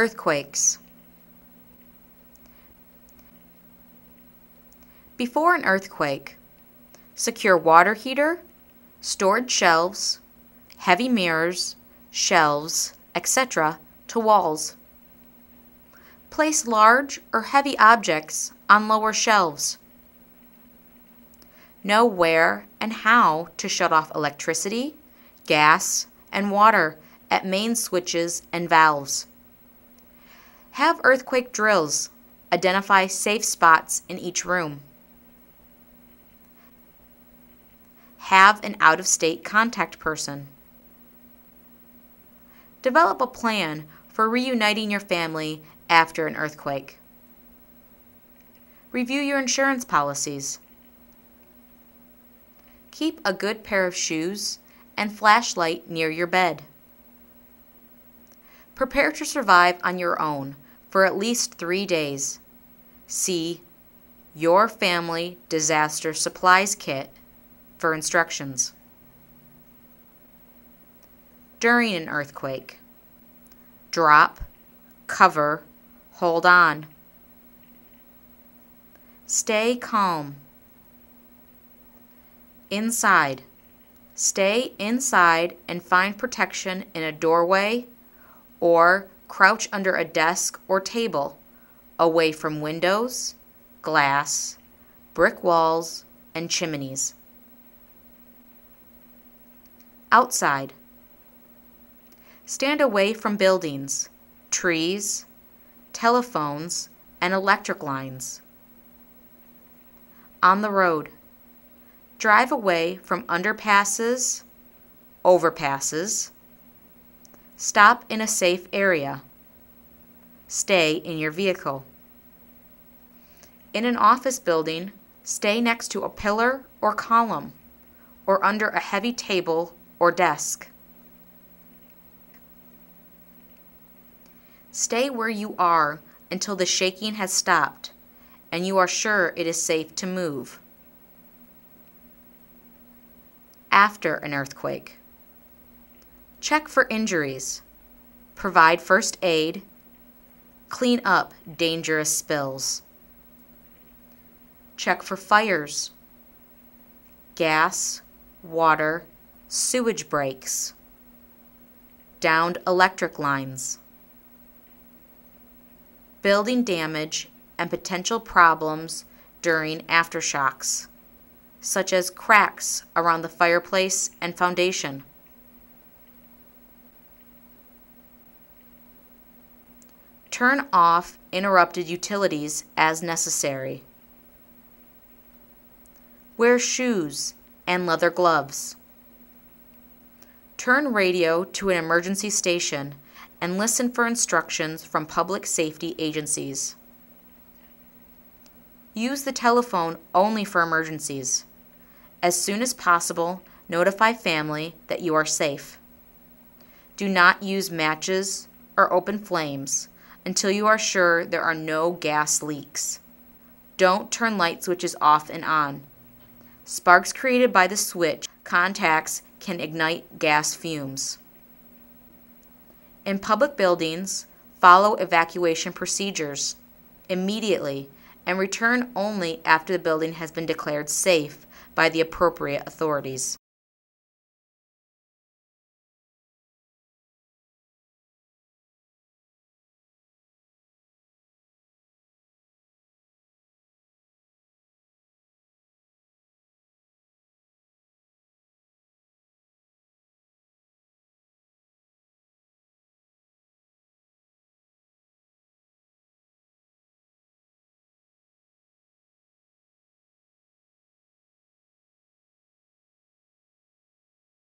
Earthquakes. Before an earthquake, secure water heater, storage shelves, heavy mirrors, shelves, etc. to walls. Place large or heavy objects on lower shelves. Know where and how to shut off electricity, gas, and water at main switches and valves. Have earthquake drills. Identify safe spots in each room. Have an out of state contact person. Develop a plan for reuniting your family after an earthquake. Review your insurance policies. Keep a good pair of shoes and flashlight near your bed. Prepare to survive on your own for at least three days. See Your Family Disaster Supplies Kit for instructions. During an earthquake, drop, cover, hold on. Stay calm. Inside. Stay inside and find protection in a doorway or crouch under a desk or table, away from windows, glass, brick walls, and chimneys. Outside. Stand away from buildings, trees, telephones, and electric lines. On the road. Drive away from underpasses, overpasses, Stop in a safe area. Stay in your vehicle. In an office building, stay next to a pillar or column or under a heavy table or desk. Stay where you are until the shaking has stopped and you are sure it is safe to move. After an earthquake. Check for injuries. Provide first aid. Clean up dangerous spills. Check for fires. Gas, water, sewage breaks. Downed electric lines. Building damage and potential problems during aftershocks, such as cracks around the fireplace and foundation. Turn off interrupted utilities as necessary. Wear shoes and leather gloves. Turn radio to an emergency station and listen for instructions from public safety agencies. Use the telephone only for emergencies. As soon as possible, notify family that you are safe. Do not use matches or open flames until you are sure there are no gas leaks. Don't turn light switches off and on. Sparks created by the switch contacts can ignite gas fumes. In public buildings, follow evacuation procedures immediately and return only after the building has been declared safe by the appropriate authorities.